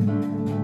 Música